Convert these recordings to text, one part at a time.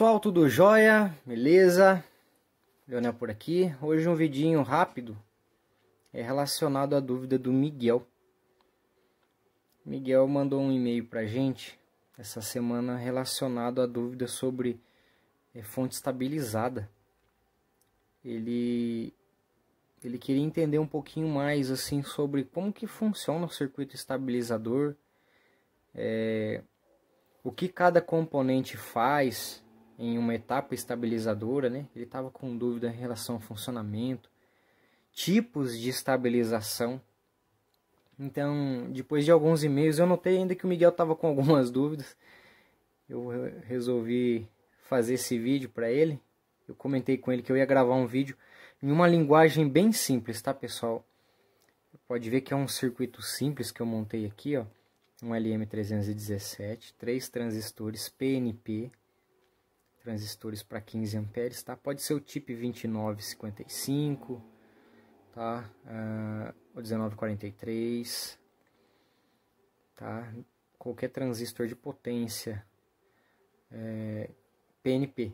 pessoal, tudo jóia? Beleza? Leonel por aqui. Hoje um vidinho rápido é relacionado à dúvida do Miguel. Miguel mandou um e-mail pra gente essa semana relacionado à dúvida sobre é, fonte estabilizada. Ele ele queria entender um pouquinho mais assim sobre como que funciona o circuito estabilizador, é, o que cada componente faz em uma etapa estabilizadora, né? Ele estava com dúvida em relação ao funcionamento, tipos de estabilização. Então, depois de alguns e-mails, eu notei ainda que o Miguel estava com algumas dúvidas. Eu resolvi fazer esse vídeo para ele. Eu comentei com ele que eu ia gravar um vídeo em uma linguagem bem simples, tá, pessoal? Pode ver que é um circuito simples que eu montei aqui, ó. Um LM317, três transistores PNP, transistores para 15 amperes, tá? Pode ser o tipo 2955, tá? Uh, o 1943, tá? Qualquer transistor de potência é, PNP,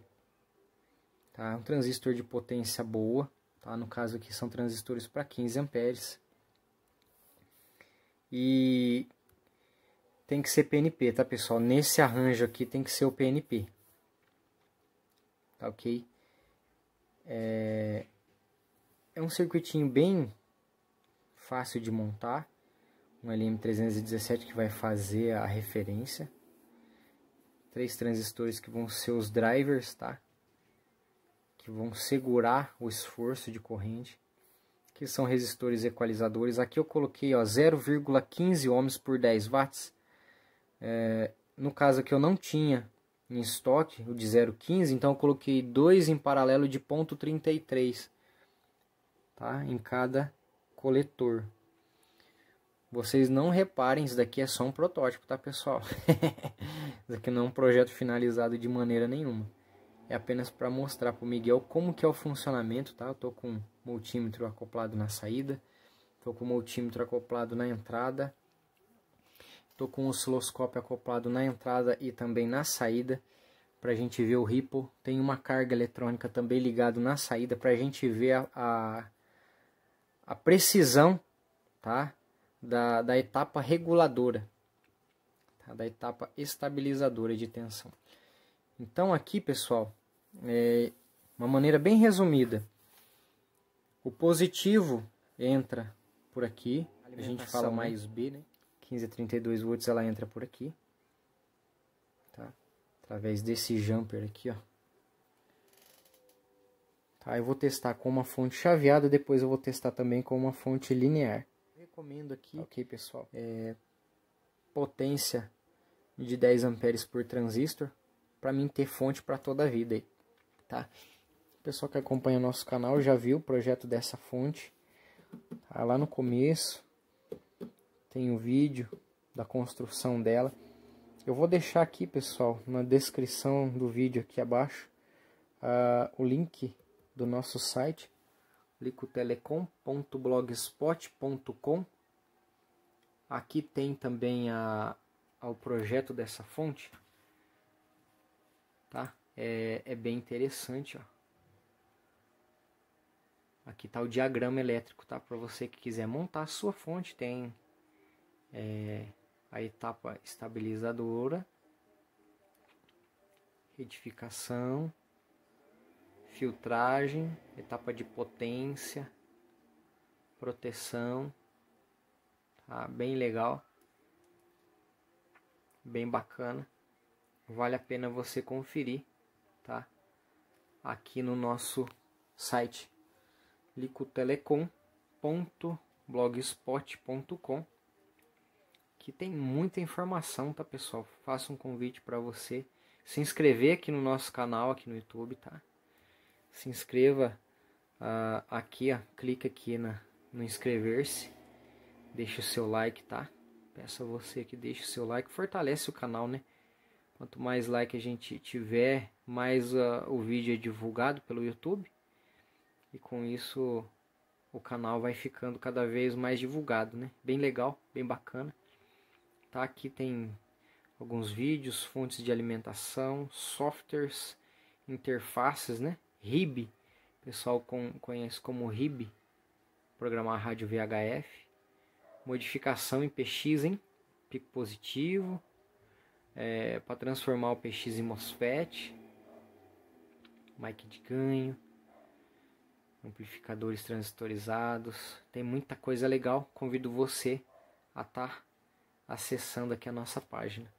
tá? Um transistor de potência boa, tá? No caso aqui são transistores para 15 amperes. E tem que ser PNP, tá pessoal? Nesse arranjo aqui tem que ser o PNP, tá ok? É, é um circuitinho bem fácil de montar, um LM317 que vai fazer a referência, três transistores que vão ser os drivers, tá? Que vão segurar o esforço de corrente, que são resistores equalizadores. Aqui eu coloquei 0,15 ohms por 10 watts. É, no caso aqui eu não tinha em estoque, o de 0,15, então eu coloquei dois em paralelo de ponto .33, tá? Em cada coletor. Vocês não reparem, isso daqui é só um protótipo, tá, pessoal? isso aqui não é um projeto finalizado de maneira nenhuma. É apenas para mostrar para o Miguel como que é o funcionamento, tá? Eu tô com multímetro acoplado na saída, tô com multímetro acoplado na entrada Estou com o osciloscópio acoplado na entrada e também na saída para a gente ver o ripple. Tem uma carga eletrônica também ligado na saída para a gente ver a, a, a, precisão tá? da, da etapa reguladora, tá? da etapa estabilizadora de tensão. Então aqui, pessoal, é uma maneira bem resumida. O positivo entra por aqui, a gente fala né? mais B, né? 15 a 32 volts ela entra por aqui. Tá? Através desse jumper aqui, ó. Tá? Eu vou testar com uma fonte chaveada, depois eu vou testar também com uma fonte linear. Recomendo aqui, ok pessoal, é potência de 10 amperes por transistor, para mim ter fonte para toda a vida aí, tá? O pessoal que acompanha o nosso canal já viu o projeto dessa fonte, tá? lá no começo, tem o vídeo da construção dela. Eu vou deixar aqui, pessoal, na descrição do vídeo aqui abaixo, uh, o link do nosso site, licotelecom.blogspot.com. Aqui tem também a, projeto dessa fonte, tá? É, é bem interessante, ó. Aqui está o diagrama elétrico, tá? Para você que quiser montar a sua fonte, tem é, a etapa estabilizadora, retificação, filtragem, etapa de potência, proteção, tá? Bem legal, bem bacana, vale a pena você conferir, tá? Aqui no nosso site licotelecom.blogspot.com que tem muita informação, tá pessoal? Faço um convite para você se inscrever aqui no nosso canal aqui no YouTube, tá? Se inscreva uh, aqui, ó, clica aqui na, no inscrever-se, deixa o seu like, tá? Peço a você que deixe o seu like, fortalece o canal, né? Quanto mais like a gente tiver, mais uh, o vídeo é divulgado pelo YouTube. E com isso o canal vai ficando cada vez mais divulgado, né? Bem legal, bem bacana. Tá? Aqui tem alguns vídeos, fontes de alimentação, softwares interfaces, né? RIB, o pessoal com, conhece como RIB, programar rádio VHF, modificação em PX em pico positivo, é, para transformar o PX em MOSFET, mic de ganho, amplificadores transistorizados, tem muita coisa legal. Convido você a estar tá acessando aqui a nossa página.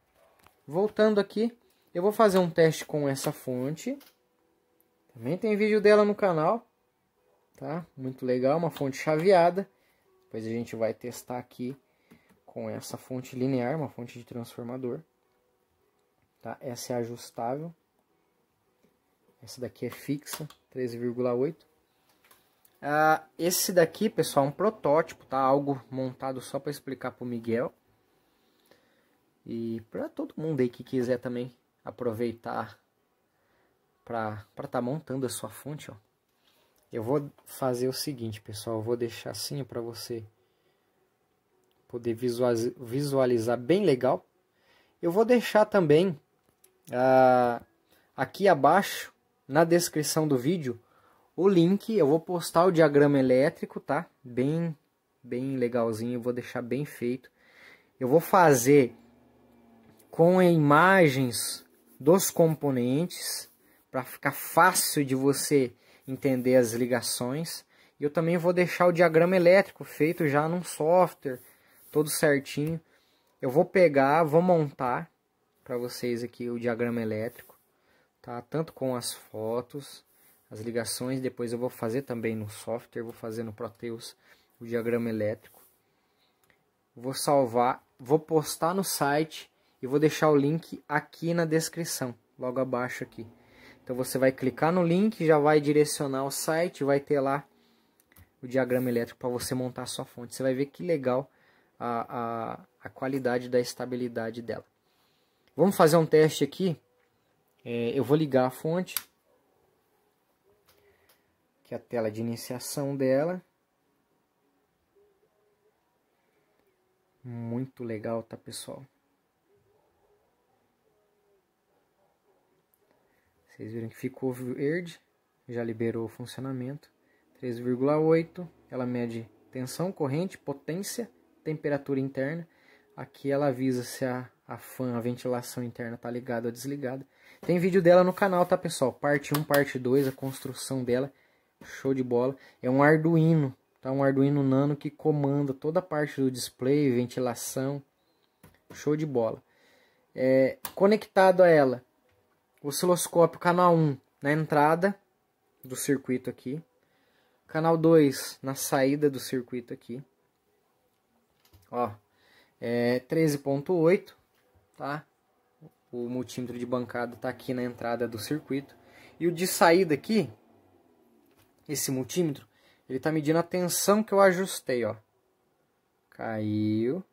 Voltando aqui, eu vou fazer um teste com essa fonte. Também tem vídeo dela no canal, tá? Muito legal, uma fonte chaveada. Depois a gente vai testar aqui com essa fonte linear, uma fonte de transformador. Tá? Essa é ajustável. Essa daqui é fixa, 13,8. Ah, esse daqui, pessoal, é um protótipo, tá? Algo montado só para explicar para o Miguel. E para todo mundo aí que quiser também aproveitar para estar tá montando a sua fonte, ó. Eu vou fazer o seguinte, pessoal, eu vou deixar assim para você poder visualizar bem legal. Eu vou deixar também ah, aqui abaixo, na descrição do vídeo, o link. Eu vou postar o diagrama elétrico, tá? Bem, bem legalzinho, eu vou deixar bem feito. Eu vou fazer com imagens dos componentes para ficar fácil de você entender as ligações. E eu também vou deixar o diagrama elétrico feito já num software, todo certinho. Eu vou pegar, vou montar para vocês aqui o diagrama elétrico, tá? Tanto com as fotos, as ligações, depois eu vou fazer também no software, vou fazer no Proteus o diagrama elétrico. Vou salvar, vou postar no site e vou deixar o link aqui na descrição, logo abaixo aqui. Então você vai clicar no link, já vai direcionar o site, vai ter lá o diagrama elétrico para você montar a sua fonte. Você vai ver que legal a, a, a qualidade da estabilidade dela. Vamos fazer um teste aqui. É, eu vou ligar a fonte. Que é a tela de iniciação dela. Muito legal, tá, pessoal? Vocês viram que ficou verde, já liberou o funcionamento. 3,8, ela mede tensão, corrente, potência, temperatura interna. Aqui ela avisa se a, a fan, a ventilação interna está ligada ou desligada. Tem vídeo dela no canal, tá pessoal? Parte 1, parte 2, a construção dela. Show de bola. É um Arduino, tá? Um Arduino Nano que comanda toda a parte do display, ventilação. Show de bola. É, conectado a ela, osciloscópio canal 1 na entrada do circuito aqui, canal 2 na saída do circuito aqui, ó, é 13.8, tá? O multímetro de bancada tá aqui na entrada do circuito e o de saída aqui, esse multímetro, ele tá medindo a tensão que eu ajustei, ó. Caiu,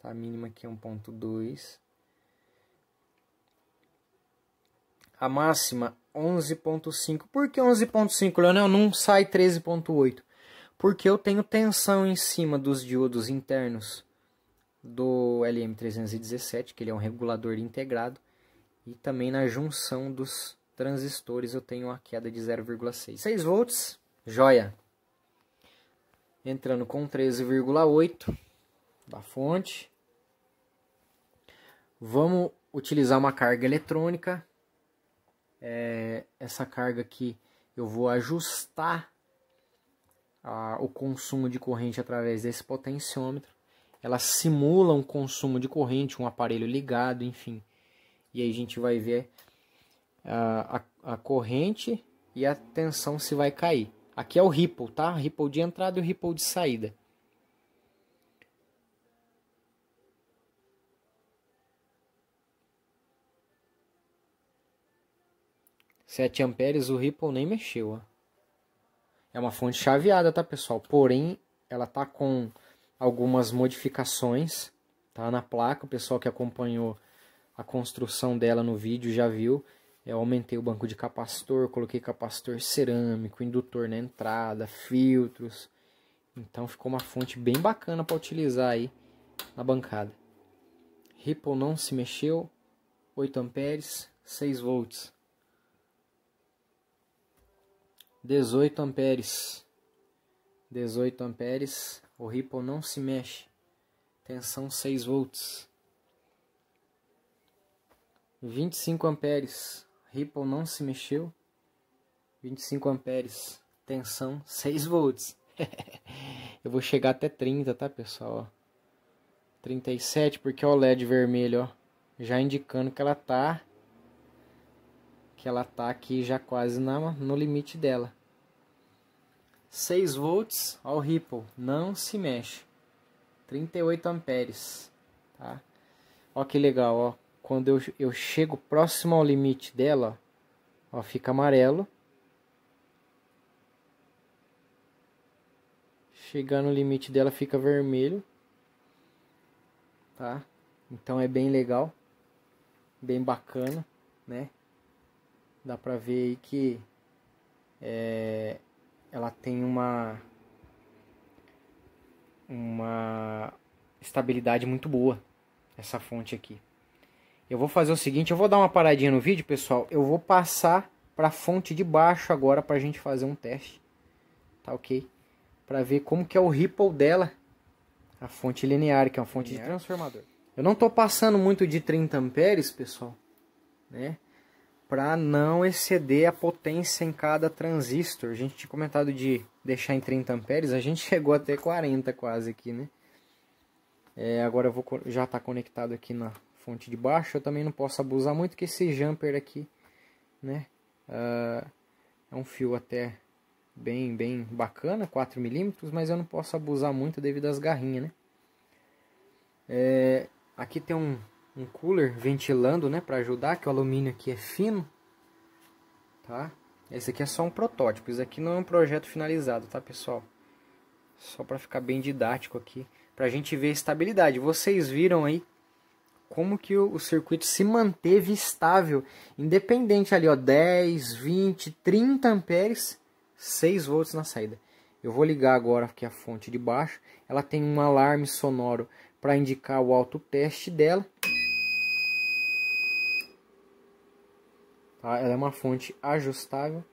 tá? A mínima aqui é 1.2 a máxima 11.5. Por que 11.5, Leonel? Não sai 13.8. Porque eu tenho tensão em cima dos diodos internos do LM317, que ele é um regulador integrado, e também na junção dos transistores eu tenho uma queda de 0,6. 6 volts, joia. Entrando com 13,8 da fonte. Vamos utilizar uma carga eletrônica é, essa carga aqui eu vou ajustar a, o consumo de corrente através desse potenciômetro. Ela simula um consumo de corrente, um aparelho ligado, enfim. E aí a gente vai ver a, a, a corrente e a tensão se vai cair. Aqui é o ripple, tá? Ripple de entrada e o ripple de saída. 7 amperes o Ripple nem mexeu. Ó. É uma fonte chaveada, tá pessoal? Porém, ela tá com algumas modificações tá na placa. O pessoal que acompanhou a construção dela no vídeo já viu. Eu aumentei o banco de capacitor, coloquei capacitor cerâmico, indutor na entrada, filtros. Então ficou uma fonte bem bacana para utilizar aí na bancada. Ripple não se mexeu, 8 amperes, 6 volts. 18 amperes. 18 amperes. O Ripple não se mexe. Tensão 6 volts. 25 amperes. Ripple não se mexeu. 25 amperes. Tensão 6 volts. Eu vou chegar até 30, tá, pessoal? 37 porque o LED vermelho, ó, já indicando que ela tá que ela tá aqui já quase na, no limite dela. 6 volts, ó, o Ripple, não se mexe. 38 amperes, tá? Ó que legal, ó. Quando eu, eu chego próximo ao limite dela, ó, fica amarelo. Chegar no limite dela fica vermelho. Tá? Então é bem legal. Bem bacana, né? Dá pra ver aí que é, ela tem uma uma estabilidade muito boa essa fonte aqui. Eu vou fazer o seguinte, eu vou dar uma paradinha no vídeo, pessoal. Eu vou passar para a fonte de baixo agora para a gente fazer um teste. Tá ok? Para ver como que é o ripple dela. A fonte linear, que é uma fonte linear. de transformador. Eu não estou passando muito de 30 amperes, pessoal. Né? Para não exceder a potência em cada transistor. A gente tinha comentado de deixar em 30 amperes. A gente chegou até 40 quase aqui, né? É, agora eu vou, já está conectado aqui na fonte de baixo. Eu também não posso abusar muito que esse jumper aqui, né? Uh, é um fio até bem, bem bacana, 4 milímetros, mas eu não posso abusar muito devido às garrinhas, né? É, aqui tem um, um cooler ventilando, né, para ajudar, que o alumínio aqui é fino, tá? Esse aqui é só um protótipo, isso aqui não é um projeto finalizado, tá, pessoal? Só para ficar bem didático aqui, pra gente ver a estabilidade. Vocês viram aí como que o, o, circuito se manteve estável, independente ali, ó, 10, 20, 30 amperes, 6 volts na saída. Eu vou ligar agora aqui a fonte de baixo, ela tem um alarme sonoro para indicar o autoteste dela. Tá? Ela é uma fonte ajustável.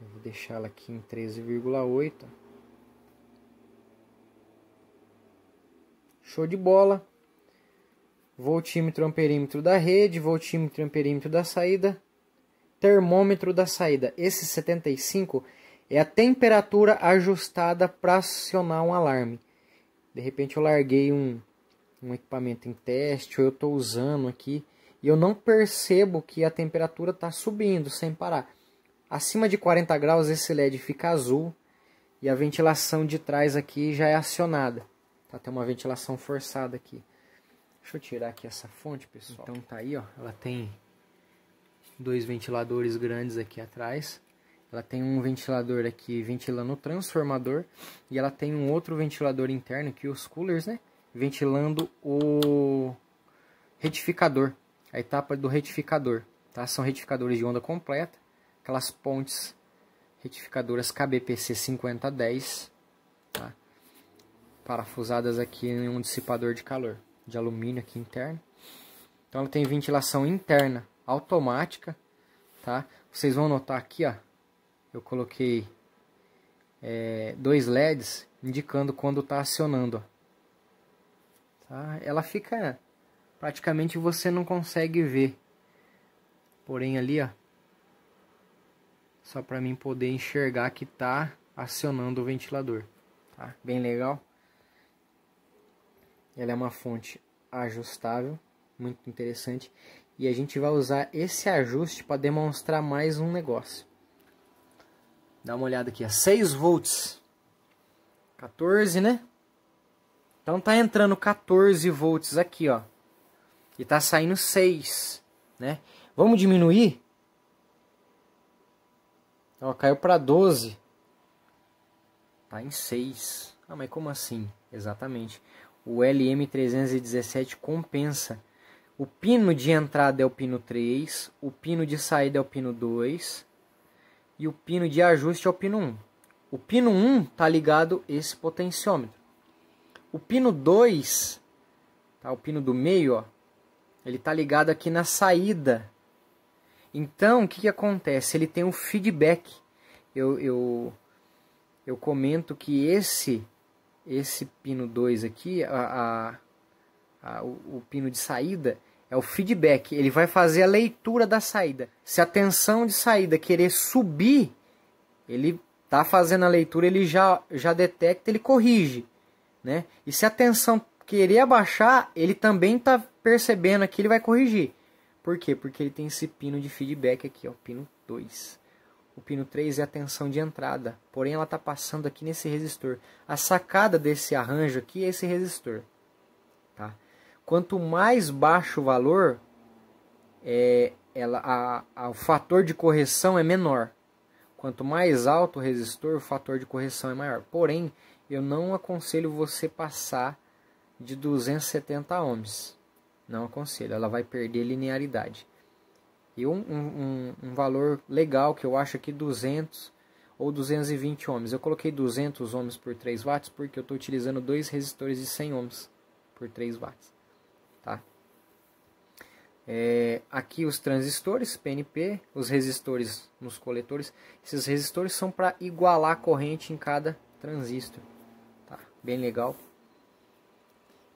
Eu vou deixar ela aqui em 13,8. Show de bola. Voltímetro, amperímetro da rede, voltímetro, amperímetro da saída, termômetro da saída. Esse 75 é a temperatura ajustada para acionar um alarme. De repente eu larguei um, um equipamento em teste, ou eu estou usando aqui, e eu não percebo que a temperatura está subindo sem parar. Acima de 40 graus esse LED fica azul e a ventilação de trás aqui já é acionada. Tá, tem uma ventilação forçada aqui. Deixa eu tirar aqui essa fonte, pessoal. Então tá aí, ó. Ela tem dois ventiladores grandes aqui atrás. Ela tem um ventilador aqui ventilando o transformador. E ela tem um outro ventilador interno aqui, os coolers, né? Ventilando o retificador. A etapa do retificador. Tá? São retificadores de onda completa. Aquelas pontes retificadoras KBPC 5010. Tá? parafusadas aqui em um dissipador de calor de alumínio aqui interno. Então ela tem ventilação interna automática, tá? Vocês vão notar aqui, ó, eu coloquei é, dois LEDs indicando quando está acionando, ó. Tá? Ela fica praticamente você não consegue ver, porém ali, ó, só para mim poder enxergar que está acionando o ventilador, tá? Bem legal. Ela é uma fonte ajustável, muito interessante. E a gente vai usar esse ajuste para demonstrar mais um negócio. Dá uma olhada aqui, a 6 volts. 14, né? Então tá entrando 14 volts aqui, ó. E tá saindo 6, né? Vamos diminuir? Ó, caiu para 12. Tá em 6. Ah, mas como assim? Exatamente o LM317 compensa. O pino de entrada é o pino 3, o pino de saída é o pino 2 e o pino de ajuste é o pino 1. O pino 1 está ligado esse potenciômetro. O pino 2, tá, o pino do meio, ó, ele está ligado aqui na saída. Então, o que, que acontece? Ele tem um feedback. Eu, eu, eu comento que esse esse pino 2 aqui, a, a, a o, o, pino de saída, é o feedback. Ele vai fazer a leitura da saída. Se a tensão de saída querer subir, ele tá fazendo a leitura, ele já, já detecta, ele corrige. Né? E se a tensão querer abaixar, ele também está percebendo aqui, ele vai corrigir. Por quê? Porque ele tem esse pino de feedback aqui, ó, pino 2. O pino 3 é a tensão de entrada, porém ela está passando aqui nesse resistor. A sacada desse arranjo aqui é esse resistor. Tá? Quanto mais baixo o valor, é, ela, a, a, o fator de correção é menor. Quanto mais alto o resistor, o fator de correção é maior. Porém, eu não aconselho você passar de 270 ohms. Não aconselho, ela vai perder linearidade. E um, um, um, valor legal que eu acho aqui 200 ou 220 ohms. Eu coloquei 200 ohms por 3 watts porque eu estou utilizando dois resistores de 100 ohms por 3 watts. Tá? É, aqui os transistores PNP, os resistores nos coletores. Esses resistores são para igualar a corrente em cada transistor. Bem legal.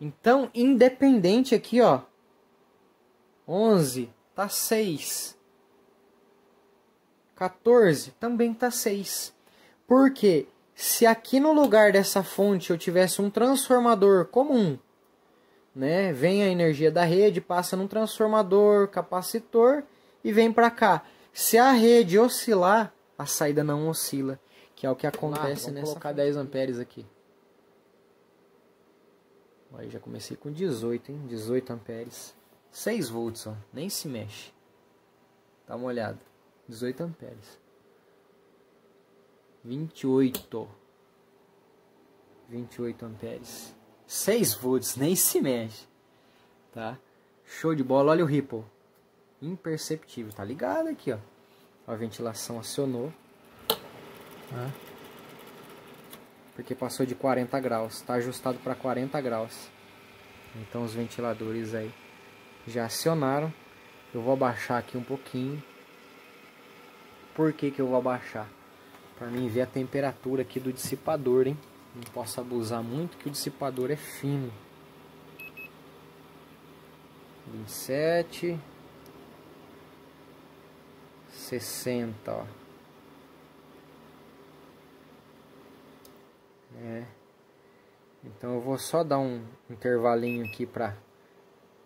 Então, independente aqui, ó, 11 tá 6. 14 também tá 6. Porque se aqui no lugar dessa fonte eu tivesse um transformador comum, né? Vem a energia da rede, passa num transformador, capacitor e vem para cá. Se a rede oscilar, a saída não oscila, que é o que acontece ah, nessa. colocar 10 amperes aqui. Aí já comecei com 18, hein? 18 amperes. 6 volts, ó. Nem se mexe. Dá uma olhada. 18 amperes. 28. 28 amperes. 6 volts, nem se mexe. Tá? Show de bola. Olha o ripple. Imperceptível. Tá ligado aqui, ó. A ventilação acionou. Tá? Porque passou de 40 graus. Tá ajustado para 40 graus. Então os ventiladores aí já acionaram. Eu vou abaixar aqui um pouquinho. Por que, que eu vou abaixar? Para mim ver a temperatura aqui do dissipador, hein? Não posso abusar muito que o dissipador é fino. 27 60, ó. É. Então eu vou só dar um intervalinho aqui para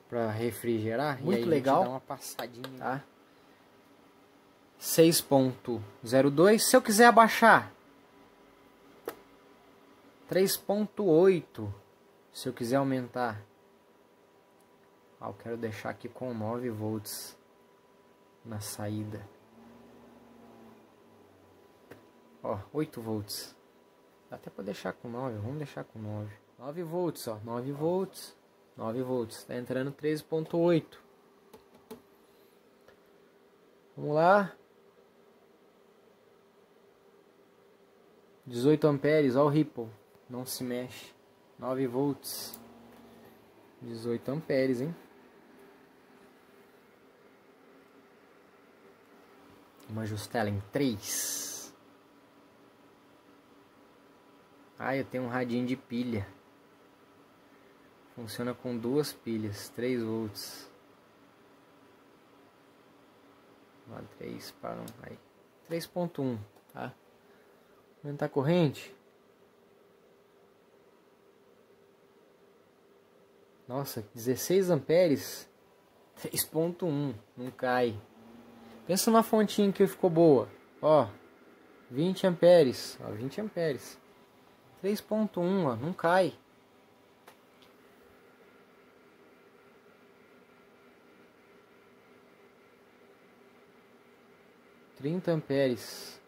para refrigerar. Muito legal. Dá uma passadinha. Tá? 6.02. Se eu quiser abaixar 3.8. Se eu quiser aumentar. Ah, eu quero deixar aqui com 9 volts na saída. Ó, 8 volts. Dá até para deixar com 9. Vamos deixar com 9. 9 volts, ó. 9 volts. 9 volts. Está entrando 13.8. Vamos lá. 18 amperes, ó o ripple. Não se mexe. 9 volts. 18 amperes, hein? Vamos ajustar ela em 3. Ah, eu tenho um radinho de pilha. Funciona com duas pilhas, 3 volts. Lá 3 para um, aí. 3.1, tá? Aumentar a corrente. Nossa, 16 amperes. 3.1, não cai. Pensa numa fontinha que ficou boa. Ó, 20 amperes, ó, 20 amperes. 3.1, ó, não cai. 30 amperes.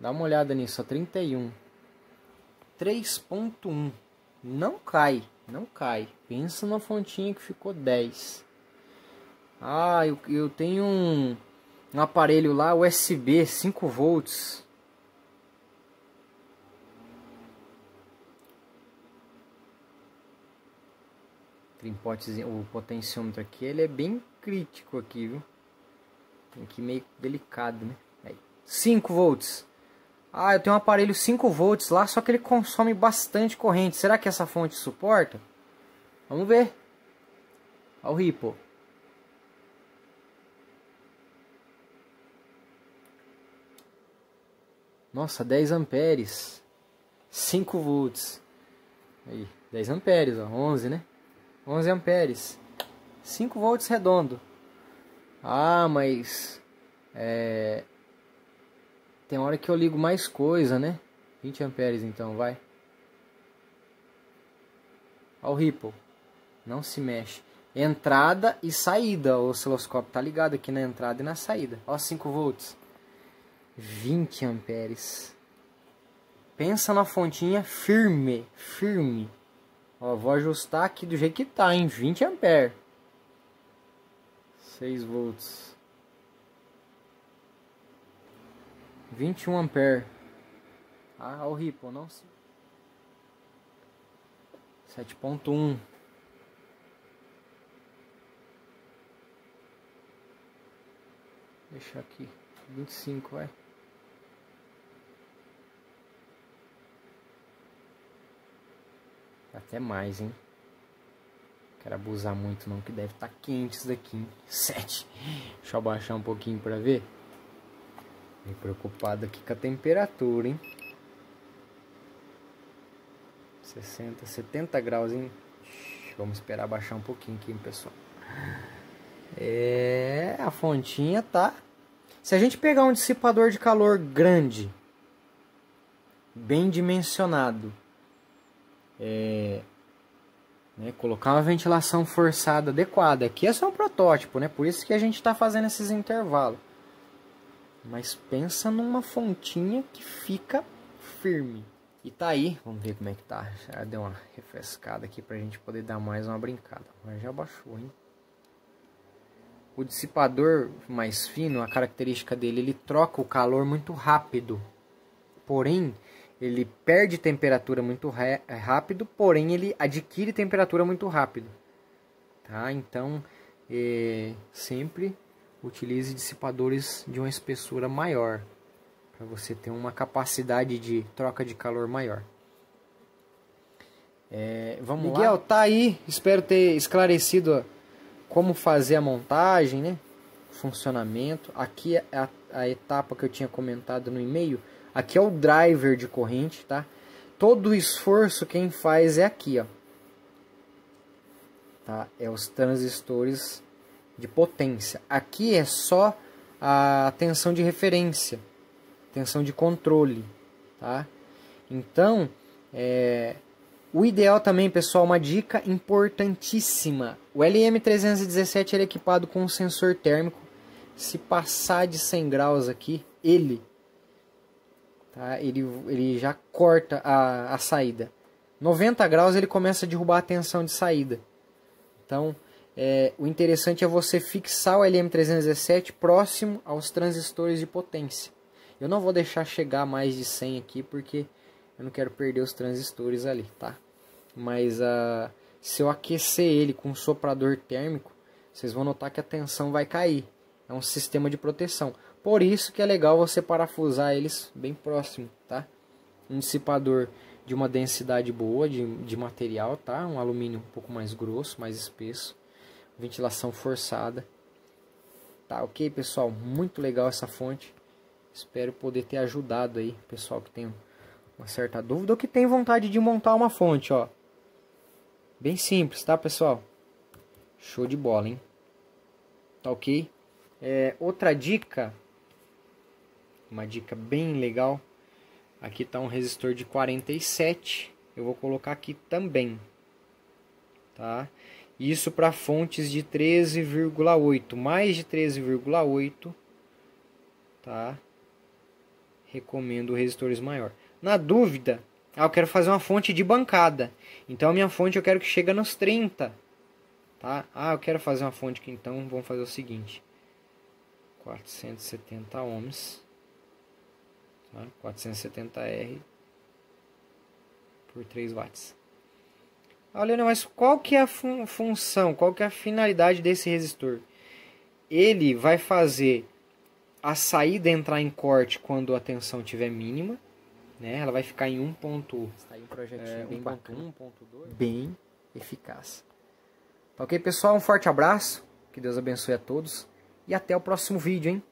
Dá uma olhada nisso, ó, 31. 3.1. Não cai, não cai. Pensa na fontinha que ficou 10. Ah, eu, eu tenho um, um aparelho lá USB 5 volts. O potenciômetro aqui, ele é bem crítico aqui, viu? Aqui meio delicado, né? Aí. 5 volts. Ah, eu tenho um aparelho 5 volts lá, só que ele consome bastante corrente. Será que essa fonte suporta? Vamos ver. Olha o Ripple. Nossa, 10 amperes. 5 volts. Aí, 10 amperes, ó, 11, né? 11 amperes. 5 volts redondo. Ah, mas é, tem hora que eu ligo mais coisa, né? 20 amperes então, vai. Olha o Ripple. Não se mexe. Entrada e saída. O osciloscópio tá ligado aqui na entrada e na saída. Ó, 5 volts. 20 amperes. Pensa na fontinha firme, firme. Ó, vou ajustar aqui do jeito que tá, em 20 amperes. 6 volts. 21 ampere. Ah, o Ripple, não se 7.1 Deixa aqui 25, vai. Até mais, hein? Quero abusar muito não, que deve estar tá quente isso daqui, hein? 7. Deixa eu abaixar um pouquinho pra ver. Me preocupado aqui com a temperatura, hein? 60, 70 graus, hein? Vamos esperar baixar um pouquinho aqui, pessoal. É, a fontinha tá. Se a gente pegar um dissipador de calor grande, bem dimensionado, é, né, colocar uma ventilação forçada adequada. Aqui é só um protótipo, né? Por isso que a gente está fazendo esses intervalos. Mas pensa numa fontinha que fica firme. E tá aí, vamos ver como é que tá. Já deu uma refrescada aqui pra gente poder dar mais uma brincada. Mas já baixou, hein? O dissipador mais fino, a característica dele, ele troca o calor muito rápido. Porém, ele perde temperatura muito rápido, porém ele adquire temperatura muito rápido. Tá? Então, é, sempre utilize dissipadores de uma espessura maior para você ter uma capacidade de troca de calor maior. É, vamos Miguel, lá. tá aí. Espero ter esclarecido como fazer a montagem, né? Funcionamento. Aqui é a, a etapa que eu tinha comentado no e-mail. Aqui é o driver de corrente, tá? Todo o esforço quem faz é aqui, ó. Tá? É os transistores de potência. Aqui é só a tensão de referência, tensão de controle, tá? Então, é, o ideal também, pessoal, uma dica importantíssima. O LM317 é equipado com um sensor térmico. Se passar de 100 graus aqui, ele, tá? ele, ele já corta a, a saída. 90 graus ele começa a derrubar a tensão de saída. Então, é, o interessante é você fixar o LM317 próximo aos transistores de potência. Eu não vou deixar chegar mais de 100 aqui porque eu não quero perder os transistores ali, tá? Mas uh, se eu aquecer ele com um soprador térmico, vocês vão notar que a tensão vai cair. É um sistema de proteção. Por isso que é legal você parafusar eles bem próximo, tá? Um dissipador de uma densidade boa de, de material, tá? Um alumínio um pouco mais grosso, mais espesso ventilação forçada. Tá ok, pessoal? Muito legal essa fonte. Espero poder ter ajudado aí, pessoal que tem uma certa dúvida ou que tem vontade de montar uma fonte, ó. Bem simples, tá, pessoal? Show de bola, hein? Tá ok? É, outra dica, uma dica bem legal. Aqui tá um resistor de 47. Eu vou colocar aqui também, tá? Isso para fontes de 13,8, mais de 13,8, tá? Recomendo resistores maior. Na dúvida, ah, eu quero fazer uma fonte de bancada. Então a minha fonte eu quero que chegue nos 30, tá? Ah, eu quero fazer uma fonte que então vamos fazer o seguinte. 470 ohms, tá? 470R por 3 watts. Olha, mas qual que é a fun função, qual que é a finalidade desse resistor? Ele vai fazer a saída entrar em corte quando a tensão estiver mínima. Né? Ela vai ficar em 1. Ponto, Está aí um projetinho é, bem 1.1, bacana. 1.2. Bem eficaz. Tá ok, pessoal? Um forte abraço. Que Deus abençoe a todos. E até o próximo vídeo, hein?